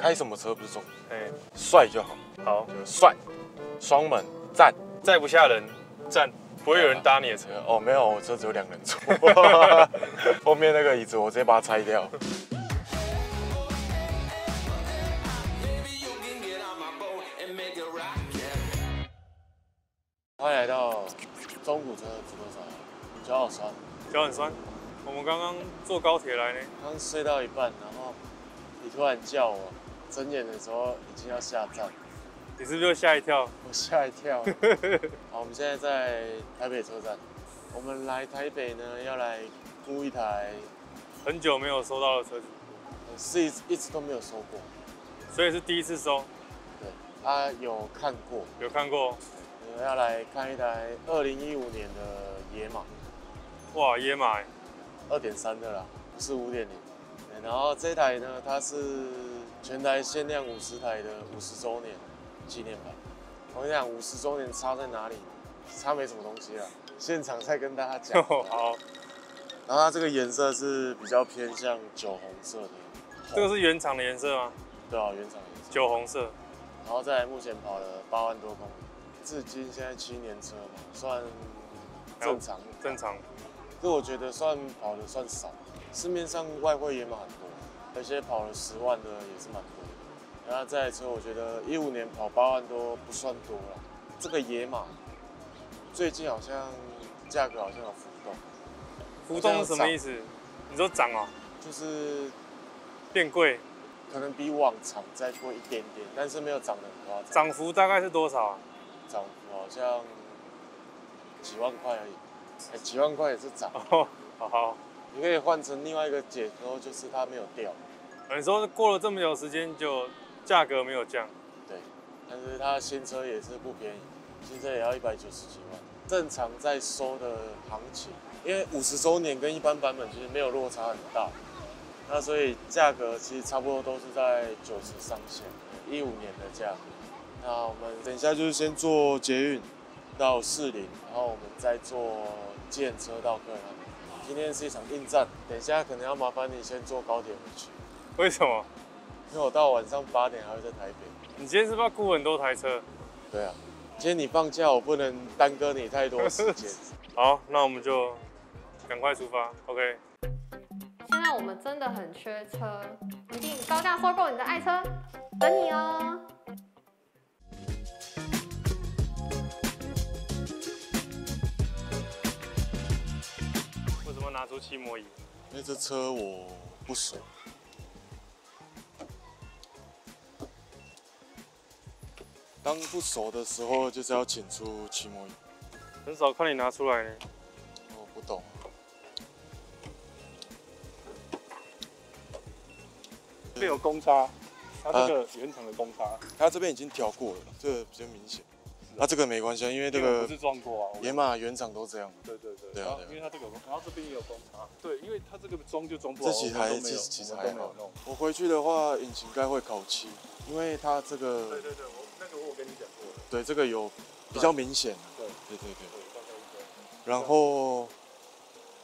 开什么车不是重点，哎，帅就好，好，就是帅，双门赞。载不下人，站，不会有人搭你的车。哦，没有，我车只有两人坐，后面那个椅子我直接把它拆掉。欢迎来到中古车直播场，脚好酸，脚很酸。我们刚刚坐高铁来呢，刚睡到一半，然后你突然叫我，睁眼的时候已经要下站，你是不是就吓一跳？我吓一跳。好，我们现在在台北车站，我们来台北呢，要来租一台，很久没有收到的车子，呃是一一直都没有收过，所以是第一次收。对，啊有看过，有看过？我们要来看一台二零一五年的野马，哇，野马欸，二点三的啦，不是五点零。然后这台呢，它是全台限量五十台的五十周年纪念版。我跟你讲，五十周年差在哪里？差没什么东西啦，现场再跟大家讲。好，然后它这个颜色是比较偏向酒红色的，这个是原厂的颜色吗？对啊，原厂颜色。酒红色。然后再来目前跑了八万多公里，至今现在七年车嘛，算正常。正常。可我觉得算跑的算少，市面上外汇也蛮很多，有些跑了十万的也是蛮多的。然后这台车我觉得一五年跑八万多不算多了，这个野马最近好像价格好像有浮动，浮动是什么意思？你说涨啊，就是变贵，可能比往常再贵一点点，但是没有涨得很夸张。涨幅大概是多少啊？涨幅好像几万块而已，哎，几万块也是涨。哦，好好。你可以换成另外一个解说，就是它没有掉，你说过了这么久时间，就价格没有降，对，但是它新车也是不便宜，新车也要一百九十几万，正常在收的行情，因为五十周年跟一般版本其实没有落差很大，那所以价格其实差不多都是在九十上限，一五年的价格。那我们等一下就是先做捷运到士林，然后我们再坐建车到客人。今天是一场硬战，等一下可能要麻烦你先坐高铁回去，为什么？因为我到晚上八点还会在台北。你今天是不是要雇很多台车？对啊，今天你放假，我不能耽搁你太多时间。好，那我们就赶快出发。OK。现在我们真的很缺车，一定高价收购你的爱车，等你哦。拿出漆膜仪？因为这车我不熟，当不熟的时候就是要请出漆膜仪。很少看你拿出来呢。我不懂。这有公差，它这个原厂的公差，它这边已经调过了，这个比较明显。那、这个没关系，因为这个不是撞过啊。野马原厂都这样。对对对。对啊因为它这个然后这边也有公差。对，因为它这个装就装不好。这几台其实其实还好都没有弄。我回去的话，引擎盖会烤漆，因为它这个对对对，我那个我有跟你讲过了。对这个有比较明显。对对对对。然后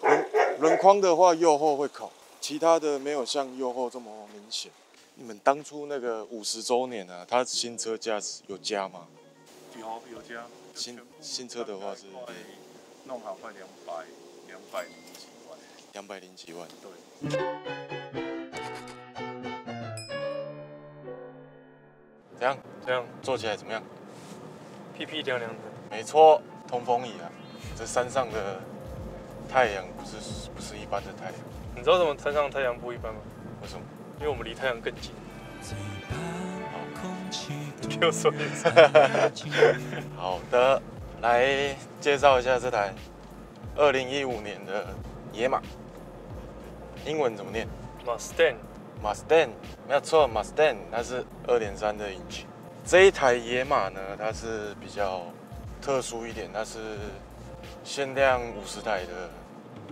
轮轮框的话，右后会烤，其他的没有像右后这么明显。你们当初那个五十周年啊，它新车价有加吗？有有加。新新车的话是弄好快两百两百零几万。两百零几万。对。怎样？这样坐起来怎么样？屁屁凉凉的。没错，通风椅啊。这山上的太阳不是不是一般的太阳，你知道怎么山上太阳不一般吗？为什么？因为我们离太阳更近。给我说一次。好的，来介绍一下这台二零一五年的野马，英文怎么念 Mustang，？Mustang，没有错，Mustang，它是二点三的引擎。这一台野马呢，它是比较特殊一点，它是限量五十台的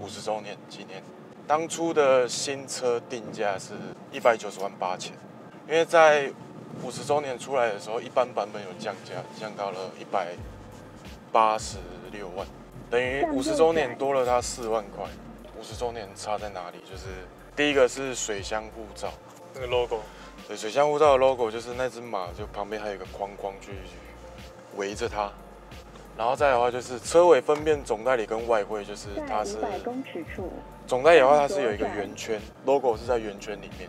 五十周年纪念。当初的新车定价是一百九十万八千，因为在五十周年出来的时候，一般版本有降价，降到了一百八十六万，等于五十周年多了它四万块。五十周年差在哪里？就是第一个是水箱护罩，那个 logo，对，水箱护罩的 logo 就是那只马，就旁边还有一个框框去围着它。然后再的话就是车尾分辨总代理跟外汇，就是它是公尺处，总代理的话它是有一个圆圈，logo 是在圆圈里面，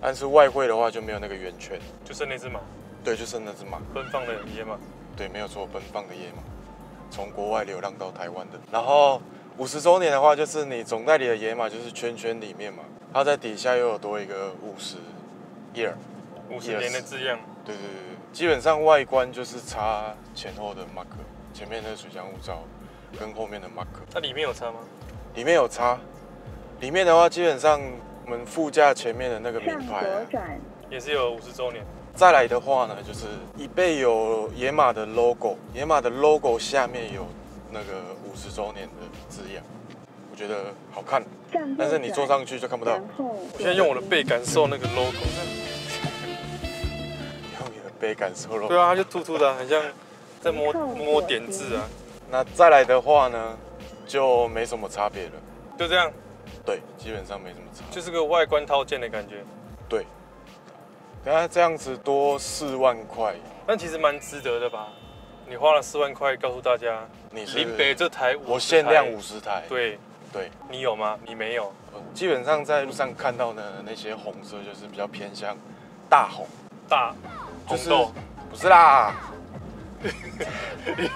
但是外汇的话就没有那个圆圈。就剩那只马，对，就剩那只马。奔放的野马。对，没有错，奔放的野马，从国外流浪到台湾的。然后五十周年的话，就是你总代理的野马就是圈圈里面嘛，它在底下又有多一个五十 year，五十年的字样。对对对对，基本上外观就是差前后的 mark，前面的水箱护罩跟后面的 mark。它里面有差吗？里面有差，里面的话基本上我们副驾前面的那个名牌、啊，也是有五十周年。再来的话呢，就是椅背有野马的 logo，野马的 logo 下面有那个五十周年的字样，我觉得好看，但是你坐上去就看不到。我现在用我的背感受那个 logo，用你的背感受 logo。对啊，它就突突的，很像在摸摸点字啊。那再来的话呢，就没什么差别了，就这样。对，基本上没什么差，就是个外观套件的感觉。对，等下这样子多四万块，但其实蛮值得的吧？你花了四万块告诉大家，你是林北这台我限量五十台，对。对，你有吗？你没有。基本上在路上看到的那些红色，就是比较偏向大红，大就是红豆，不是啦，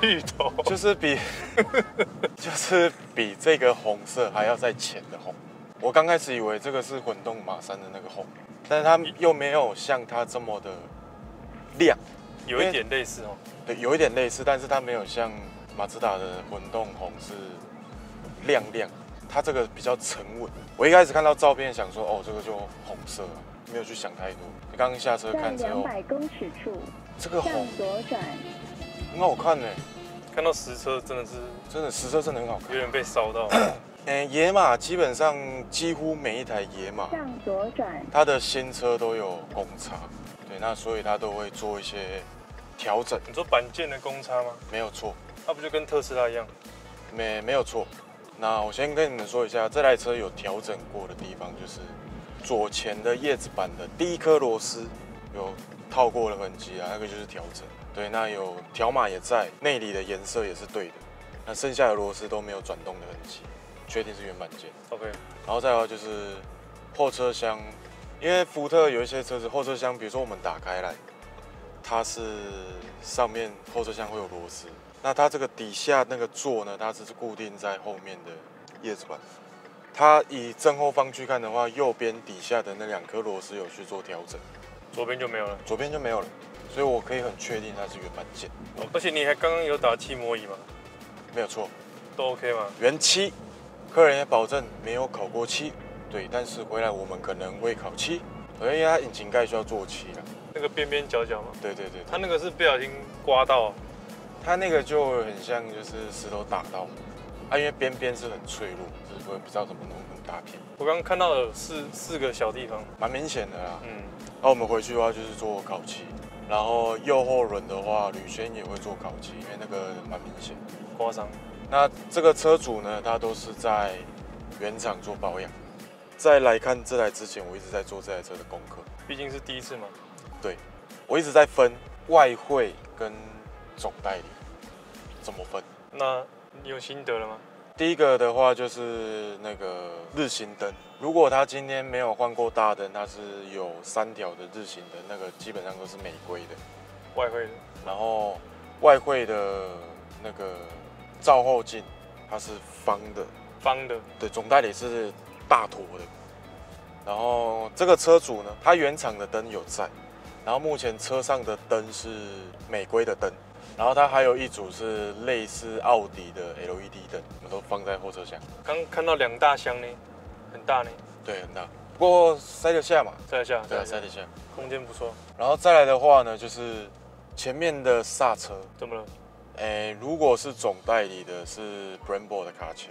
芋头，就是比 就是比这个红色还要再浅的红。我刚开始以为这个是混动马三的那个红，但是它又没有像它这么的亮，有一点类似哦。对，有一点类似，但是它没有像马自达的混动红是亮亮，它这个比较沉稳。我一开始看到照片想说，哦，这个就红色啊，没有去想太多。你刚刚下车看之后，公尺处这个红左转，很好看呢，看到实车真的是真的实车真的很好看有。点被烧到。嗯，野马基本上几乎每一台野马，向左转，它的新车都有公差，对，那所以它都会做一些调整，你说板件的公差吗？没有错，那不就跟特斯拉一样？没没有错。那我先跟你们说一下，这台车有调整过的地方，就是左前的叶子板的第一颗螺丝有套过的痕迹啊，那个就是调整。对，那有条码也在，内里的颜色也是对的，那剩下的螺丝都没有转动的痕迹，确定是原版件。OK，然后再有就是后车厢，因为福特有一些车子后车厢，比如说我们打开来，它是上面后车厢会有螺丝，那它这个底下那个座呢，它只是固定在后面的叶子板。它以正后方去看的话，右边底下的那两颗螺丝有去做调整，左边就没有了。左边就没有了，所以我可以很确定它是原版件，哦而且你还刚刚有打气模仪吗？没有错。都 OK 吗？原漆，客人也保证没有烤过漆，对，但是回来我们可能会烤漆，因为它引擎盖需要做漆了。那个边边角角嘛，对对对，它那个是不小心刮到，它那个就很像就是石头打到，啊，因为边边是很脆弱，就是会不知道怎么弄那么大片，我刚刚看到了四四个小地方。蛮明显的啦。嗯，那我们回去的话就是做烤漆，然后右后轮的话，铝圈也会做烤漆，因为那个蛮明显。刮伤。那这个车主呢，他都是在原厂做保养。在来看这台之前，我一直在做这台车的功课。毕竟是第一次嘛。对，我一直在分外汇跟总代理怎么分。那你有心得了吗？第一个的话就是那个日行灯，如果他今天没有换过大灯，它是有三条的日行灯，那个基本上都是美规的。外汇的，然后外汇的那个照后镜，它是方的，方的，对，总代理是大坨的。然后这个车主呢，他原厂的灯有在，然后目前车上的灯是美规的灯，然后它还有一组是类似奥迪的 LED 灯，我们都放在后车厢，刚看到两大箱呢，很大呢。对，很大，不过塞得下嘛，塞得下，对啊，塞得下。空间不错。然后再来的话呢，就是前面的刹车，怎么了？诶，如果是总代理的是 Brembo 的卡钳，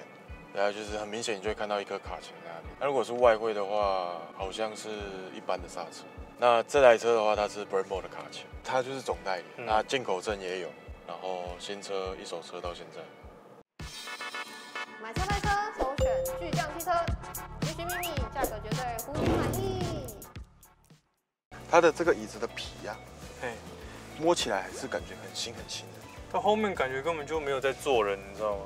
然后就是很明显你就会看到一颗卡钳在那边。那如果是外汇的话，好像是一般的刹车。那这台车的话，它是 Brembo 的卡钳，它就是总代理，嗯那进口证也有，然后新车一手车到现在。买车卖车首选巨匠汽车，也许秘密，价格绝对呼你满意。它的这个椅子的皮呀、嘿，摸起来还是感觉很新很新的。到后面感觉根本就没有在坐人，你知道吗？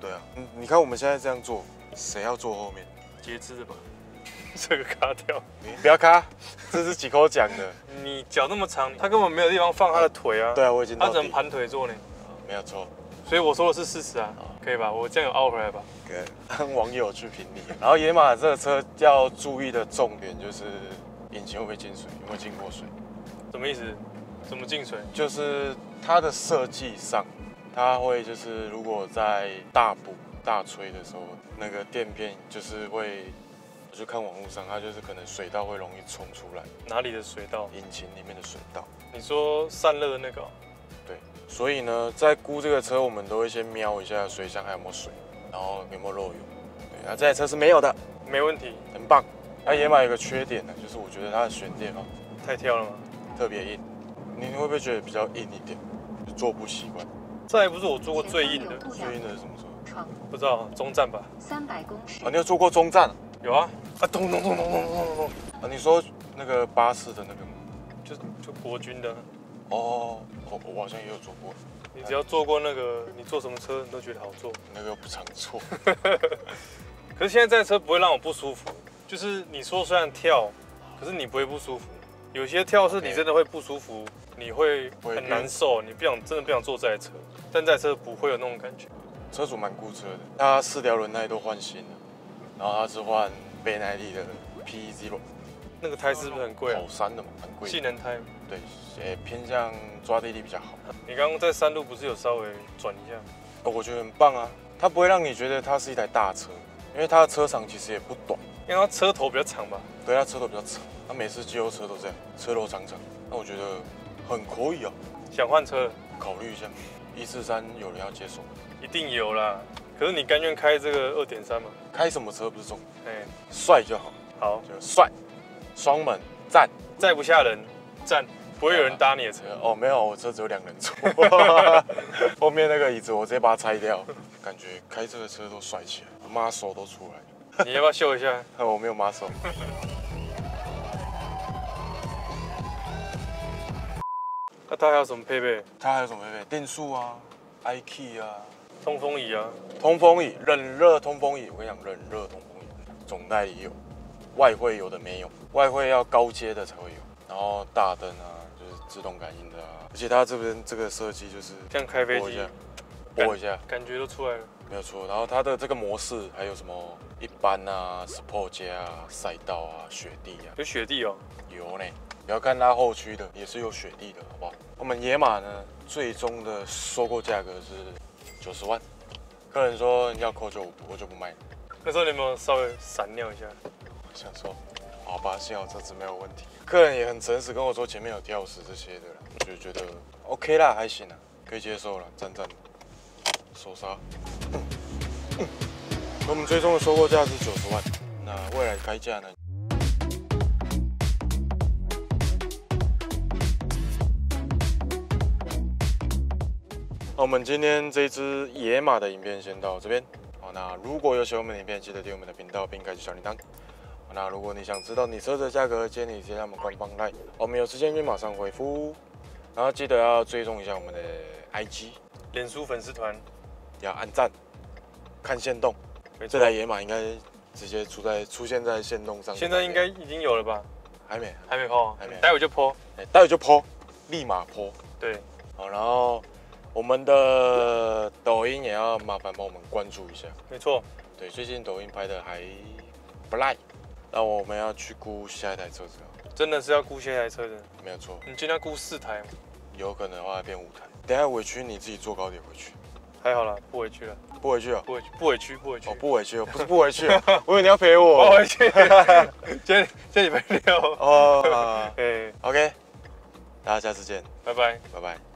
对啊，嗯，你看我们现在这样做，谁要坐后面？截肢的吧，这个卡掉。你不要卡，这是几口讲的。你脚那么长，他根本没有地方放他的腿啊。对啊，我已经他只能盘腿坐呢。没有错。所以我说的是事实啊，可以吧？我这样有凹回来吧？给让网友去评你。然后野马这个车要注意的重点就是引擎会不会进水，有没有进过水？什么意思？怎么进水？就是它的设计上，它会就是如果在大补大吹的时候，那个垫片就是会，我就看网络上，它就是可能水道会容易冲出来，哪里的水道？引擎里面的水道。你说散热的那个哦、对，所以呢，在估这个车，我们都会先瞄一下水箱还有没有水，然后有没有漏油。对，那这台车是没有的，没问题。很棒。那野马有个缺点呢，就是我觉得它的悬垫啊太跳了吗？特别硬，你会不会觉得比较硬一点？就坐不习惯。这还不是我坐过最硬的，最硬的是什么车？闯不知道中站吧？三百公尺啊，你有坐过中站啊？有啊，啊，咚咚咚咚咚咚咚咚，啊，你说那个巴士的那个，就就国军的，哦，我我好像也有坐过，你只要坐过那个，你坐什么车你都觉得好坐，那个不常坐，可是现在这车不会让我不舒服，就是你说虽然跳，可是你不会不舒服，有些跳是你真的会不舒服，你会很难受，你不想真的不想坐这台车，但这台车不会有那种感觉。车主蛮固车的，他四条轮胎都换新了。然后他是换倍耐力的 PE Zero，那个胎是不是很贵啊跑？山的嘛，很贵。性能胎。对，呃，偏向抓地力比较好。你刚刚在山路不是有稍微转一下？哦我觉得很棒啊，它不会让你觉得它是一台大车，因为它的车长其实也不短，因为它车头比较长吧？对，它车头比较长，它每次机油车都这样，车头长长，那我觉得很可以啊，想换车考虑一下。一四三有人要接手，一定有啦。可是你甘愿开这个二点三吗？开什么车不是重点，哎，帅就好，好，就帅，双门赞。载不下人，站，不会有人搭你的车。哦，没有，我车只有两人坐，后面那个椅子我直接把它拆掉，感觉开这个车都帅起来，妈手都出来你要不要秀一下？了，我没有妈手。那它还有什么配备？它还有什么配备？定速啊，i key 啊，通风椅啊，通风椅，冷热通风椅。我跟你讲，冷热通风椅，总代理有，外汇有的没有，外汇要高阶的才会有。然后大灯啊，就是自动感应的啊，而且它这边这个设计就是这样开飞机拨一下，拨一下，感觉都出来了。没有错。然后它的这个模式还有什么一般啊、Sport 加啊、赛道啊、雪地啊，有雪地哦，有呢。你要看它后驱的，也是有雪地的，好不好？我们野马呢，最终的收购价格是九十万。客人说要扣就我就不卖。那时候你有没有稍微闪尿一下？我想说，好吧，幸好这次没有问题。客人也很诚实跟我说前面有跳石这些的啦，我就觉得 OK 啦，还行啊，可以接受了，赞赞的。手刹。嗯嗯我们最终的收购价是九十万，那未来开价呢？那我们今天这支野马的影片先到这边。好，那如果有喜欢我们的影片，记得订阅我们的频道并开启小铃铛。那如果你想知道你车子的价格，建议你直接在我们官方 line，我们有时间就马上回复。然后记得要追踪一下我们的 IG，脸书粉丝团，要按赞、看线动。这台。野马应该直接出在出现在线动上。现在应该已经有了吧？还没，还没抛啊还没，待会就抛。哎待会就 po，立马 po。对，好，然后我们的抖音也要麻烦帮我们关注一下。没错。对，最近抖音拍的还不赖。那我们要去估下一台车子了，真的是要估下一台车子。没有错，你今天要估四台吗？有可能的话变五台。等下委屈你自己坐高铁回去，还好啦，不委屈了，不回去啊？不委屈，不委屈，不委屈。哦，不回去哦，不是不回去哦，我以为你要陪不我。委屈。今天今天礼拜六。哦，，，OK，大家下次见，拜拜。拜拜。